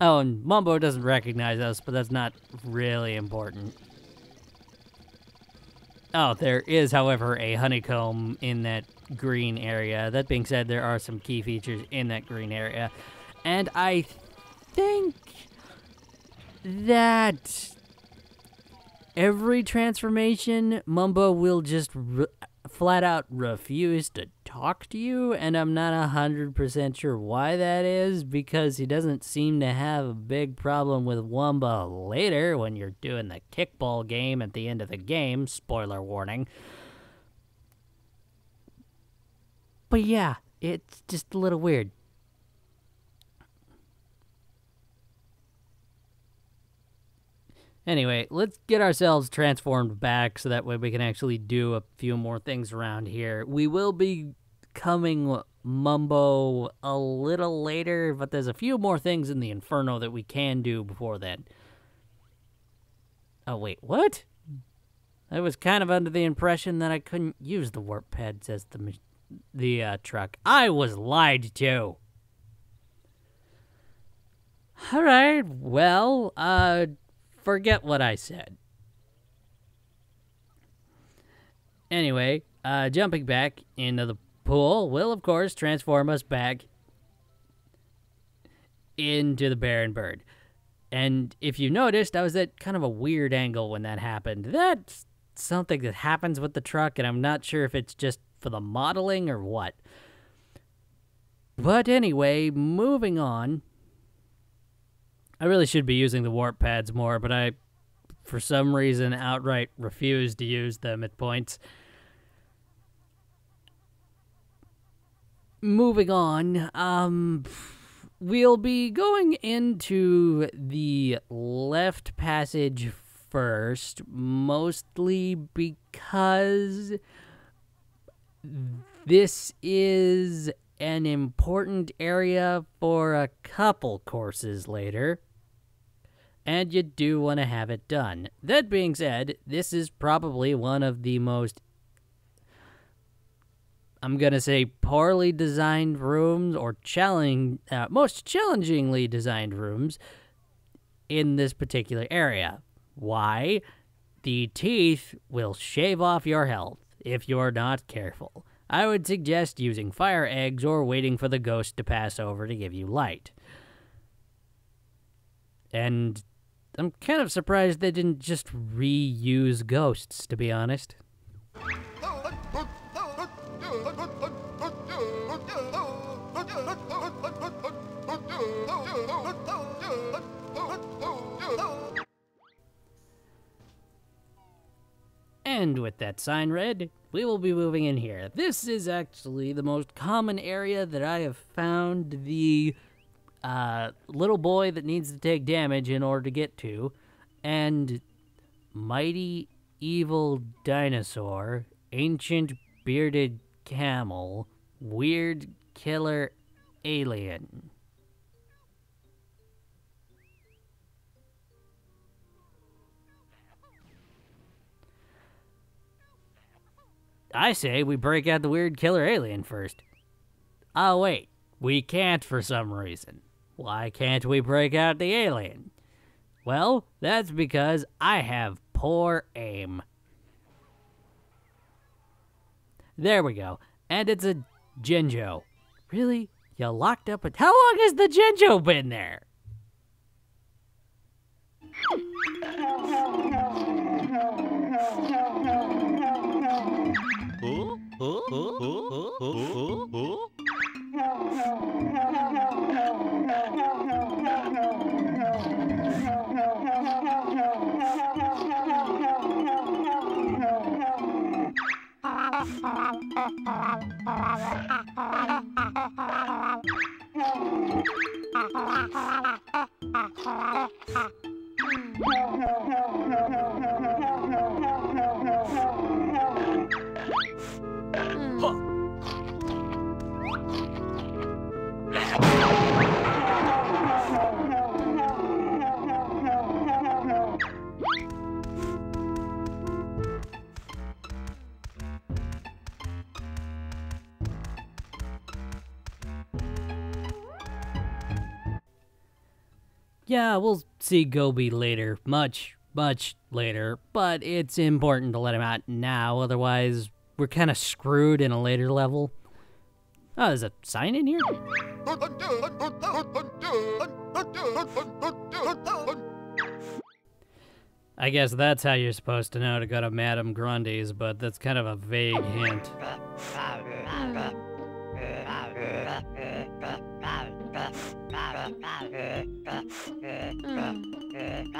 Oh, and Mumbo doesn't recognize us, but that's not really important. Oh, there is, however, a honeycomb in that green area. That being said, there are some key features in that green area. And I think that every transformation, Mumbo will just flat out refuse to talk to you, and I'm not 100% sure why that is because he doesn't seem to have a big problem with Wumba later when you're doing the kickball game at the end of the game. Spoiler warning. But yeah, it's just a little weird. Anyway, let's get ourselves transformed back so that way we can actually do a few more things around here. We will be coming Mumbo a little later, but there's a few more things in the Inferno that we can do before then. Oh, wait, what? I was kind of under the impression that I couldn't use the warp pads as the, the uh, truck. I was lied to. All right, well, uh, forget what I said. Anyway, uh, jumping back into the pool will, of course, transform us back into the Baron Bird. And if you noticed, I was at kind of a weird angle when that happened. That's something that happens with the truck, and I'm not sure if it's just for the modeling or what. But anyway, moving on. I really should be using the warp pads more, but I, for some reason, outright refuse to use them at points. Moving on, um, we'll be going into the left passage first, mostly because this is an important area for a couple courses later, and you do want to have it done. That being said, this is probably one of the most, I'm to say, poorly designed rooms or challenging, uh, most challengingly designed rooms in this particular area. Why? The teeth will shave off your health if you're not careful. I would suggest using fire eggs or waiting for the ghost to pass over to give you light. And I'm kind of surprised they didn't just reuse ghosts, to be honest. And with that sign read, we will be moving in here. This is actually the most common area that I have found the uh, little boy that needs to take damage in order to get to, and mighty evil dinosaur, ancient bearded camel, weird killer alien. I say we break out the weird killer alien first. Oh, wait. We can't for some reason. Why can't we break out the alien? Well, that's because I have poor aim. There we go. And it's a Jinjo. Really? You locked up a- How long has the Jinjo been there? Huh? Huh? Huh? Yeah, we'll see Gobi later. Much, much later. But it's important to let him out now, otherwise, we're kind of screwed in a later level. Oh, there's a sign in here? I guess that's how you're supposed to know to go to Madame Grunty's, but that's kind of a vague hint.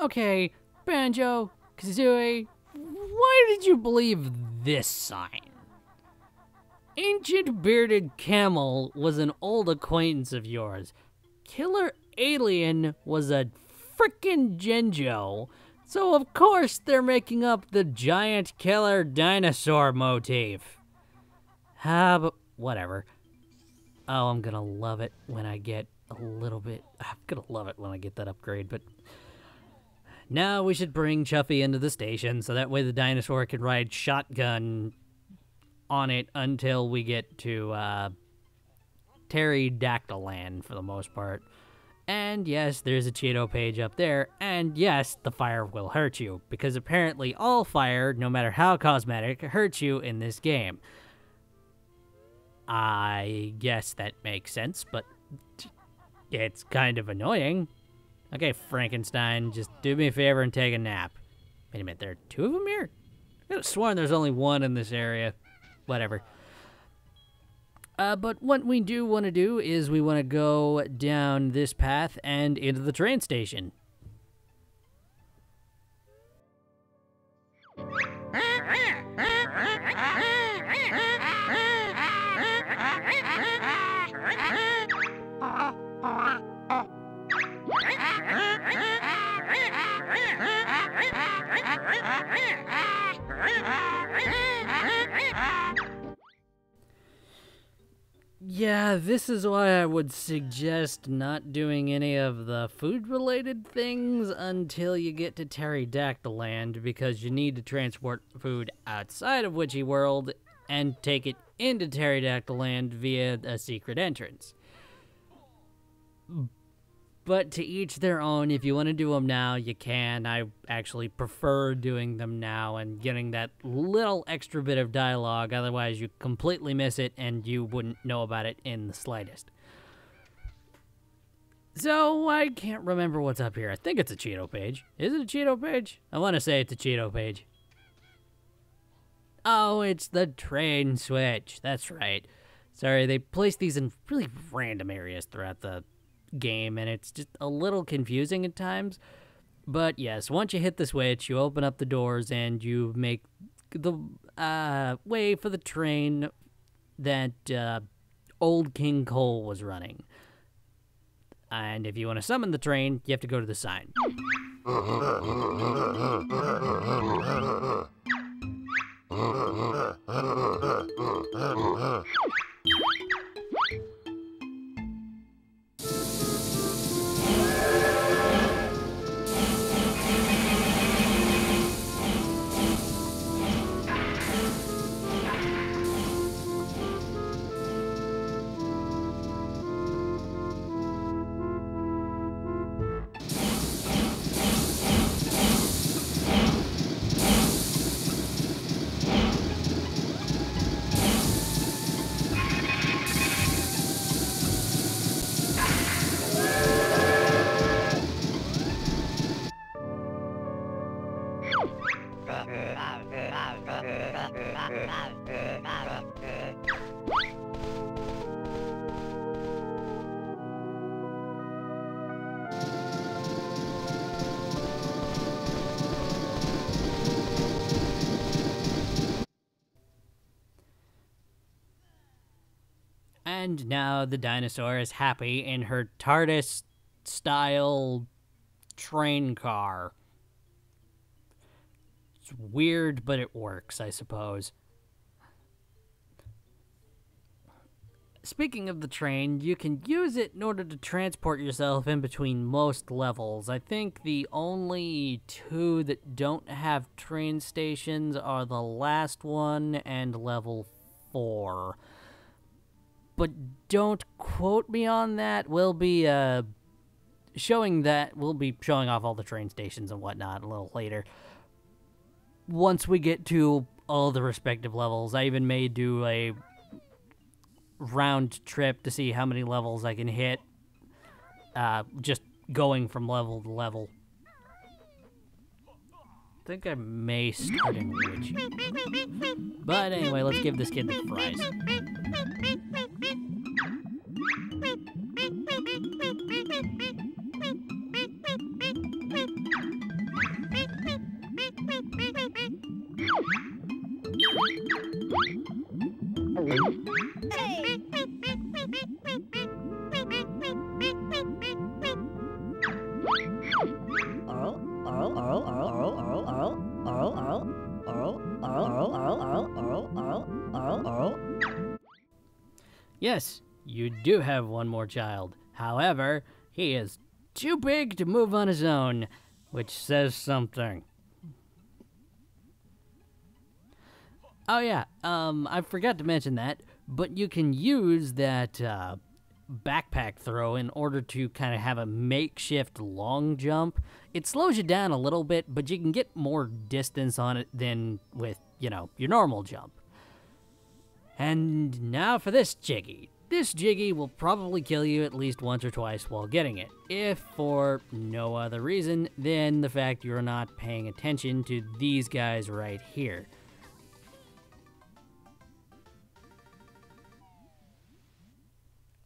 Okay, Banjo, Kazooie, why did you believe this sign? Ancient Bearded Camel was an old acquaintance of yours. Killer Alien was a frickin' Jinjo. So of course they're making up the giant killer dinosaur motif. Ah, but whatever. Oh, I'm gonna love it when I get a little bit. I'm gonna love it when I get that upgrade, but now we should bring Chuffy into the station so that way the dinosaur can ride shotgun on it until we get to uh, Terrydactyland for the most part. And yes, there's a Cheato page up there. And yes, the fire will hurt you because apparently all fire, no matter how cosmetic, hurts you in this game. I guess that makes sense, but it's kind of annoying. Okay, Frankenstein, just do me a favor and take a nap. Wait a minute, there are two of them here? I could have sworn there's only one in this area. Whatever. Uh, but what we do want to do is we want to go down this path and into the train station. Yeah, this is why I would suggest not doing any of the food related things until you get to Terrydactyland because you need to transport food outside of Witchyworld and take it into Terrydactyland via a secret entrance. But to each their own. If you want to do them now, you can. I actually prefer doing them now and getting that little extra bit of dialogue. Otherwise, you completely miss it and you wouldn't know about it in the slightest. So, I can't remember what's up here. I think it's a Cheato page. Is it a Cheato page? I want to say it's a Cheato page. Oh, it's the train switch. That's right. Sorry, they place these in really random areas throughout the game, and it's just a little confusing at times. But yes, once you hit the switch, you open up the doors and you make the uh, way for the train that uh, old King Coal was running. And if you want to summon the train, you have to go to the sign. And now the dinosaur is happy in her TARDIS style train car. Weird, but it works, I suppose. Speaking of the train, you can use it in order to transport yourself in between most levels. I think the only two that don't have train stations are the last one and level 4. But don't quote me on that. We'll be uh, showing that, we'll be showing off all the train stations and whatnot a little later. Once we get to all the respective levels, I even may do a round trip to see how many levels I can hit. Uh, just going from level to level. I think I may start in Ridge. But anyway, let's give this kid the fries. Yes, you do have one more child. However, he is too big to move on his own, which says something. Oh yeah, um, I forgot to mention that, but you can use that uh, backpack throw in order to kind of have a makeshift long jump. It slows you down a little bit, but you can get more distance on it than with, you know, your normal jump. And now for this Jiggy. This Jiggy will probably kill you at least once or twice while getting it, if for no other reason than the fact you're not paying attention to these guys right here.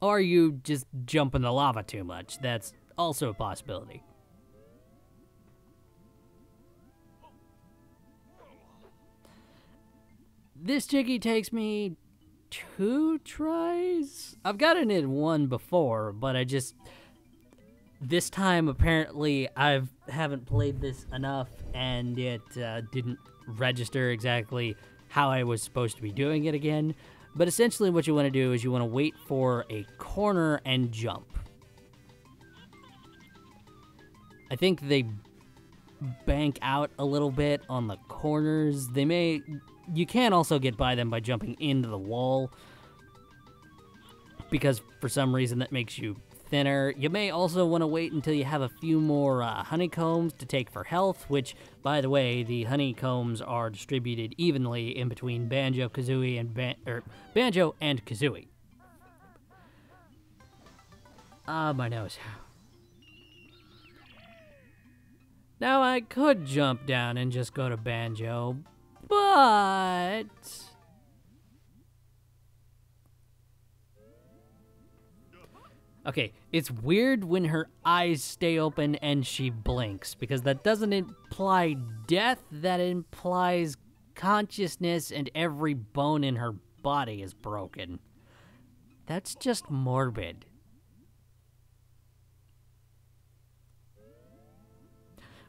Or you just jump in the lava too much. That's also a possibility. This Jiggy takes me two tries. I've gotten it one before, but I just this time apparently I've haven't played this enough and it uh, didn't register exactly how I was supposed to be doing it again. But essentially, what you want to do is you want to wait for a corner and jump. I think they bank out a little bit on the corners. They may you can also get by them by jumping into the wall because for some reason that makes you thinner. You may also want to wait until you have a few more uh, honeycombs to take for health, which, by the way, the honeycombs are distributed evenly in between Banjo Kazooie and Ban- er, Banjo and Kazooie. Ah, uh, my nose. Now I could jump down and just go to Banjo, but... Okay, it's weird when her eyes stay open and she blinks, because that doesn't imply death, that implies consciousness and every bone in her body is broken. That's just morbid.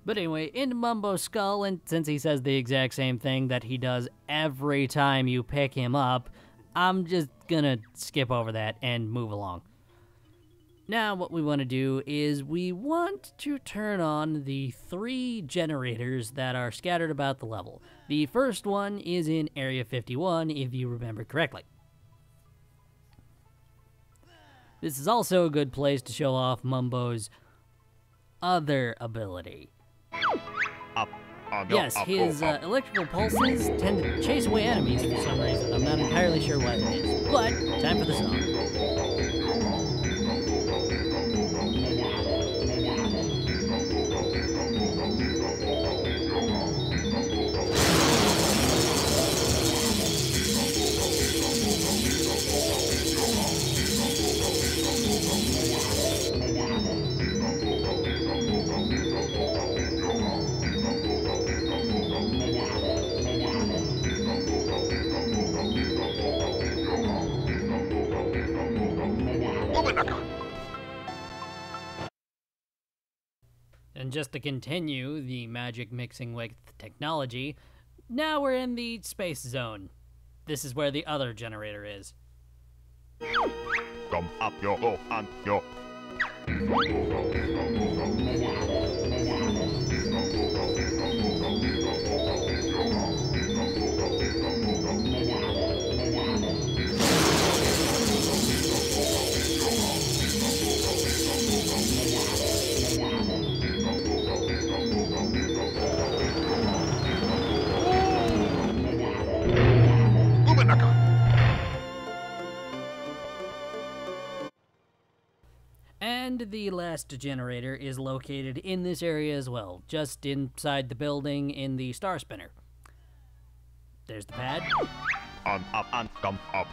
But anyway, in Mumbo Skull, and since he says the exact same thing that he does every time you pick him up, I'm just gonna skip over that and move along. Now, what we want to do is we want to turn on the three generators that are scattered about the level. The first one is in Area 51, if you remember correctly. This is also a good place to show off Mumbo's other ability. Up, uh, no, yes, up, his uh, electrical pulses tend to chase away enemies for some reason. I'm not entirely sure what it is. But, time for the song. And just to continue the magic mixing with technology, now we're in the space zone. This is where the other generator is. Come up your oh, and your. The last generator is located in this area as well, just inside the building in the Star Spinner. There's the pad. Up come up.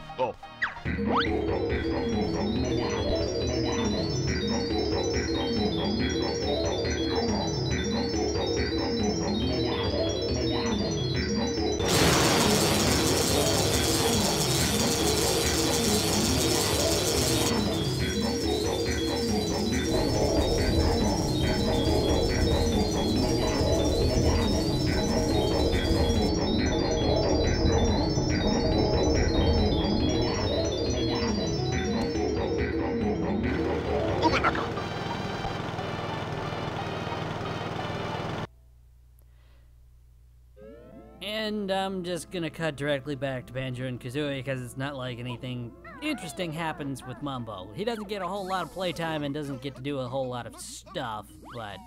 I'm just gonna cut directly back to Banjo and Kazooie because it's not like anything interesting happens with Mumbo. He doesn't get a whole lot of playtime and doesn't get to do a whole lot of stuff, but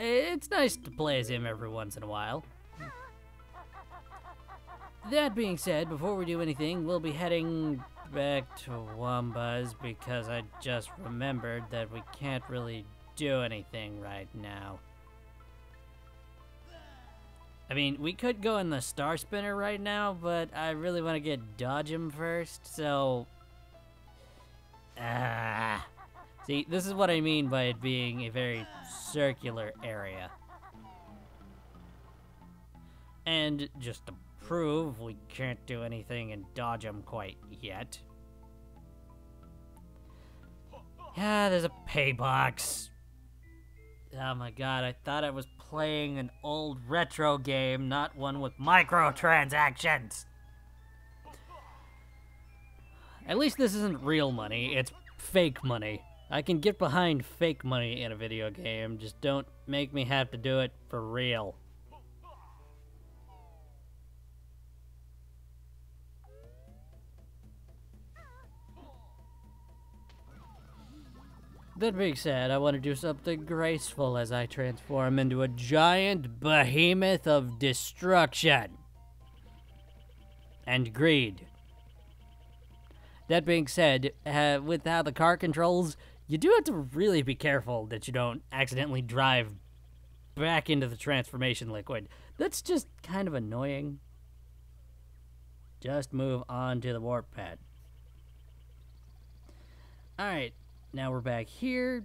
it's nice to play as him every once in a while. That being said, before we do anything, we'll be heading back to Wumba's because I just remembered that we can't really do anything right now. I mean, we could go in the Star Spinner right now, but I really want to get Dodge him first, so. Ah. See, this is what I mean by it being a very circular area. And just to prove we can't do anything and dodge him quite yet. Yeah, there's a pay box. Oh my god, I thought I was playing an old retro game, not one with microtransactions. At least this isn't real money, it's fake money. I can get behind fake money in a video game, just don't make me have to do it for real. That being said, I want to do something graceful as I transform into a giant behemoth of destruction and greed. That being said, uh, with how the car controls, you do have to really be careful that you don't accidentally drive back into the transformation liquid. That's just kind of annoying. Just move on to the warp pad. Alright, now we're back here.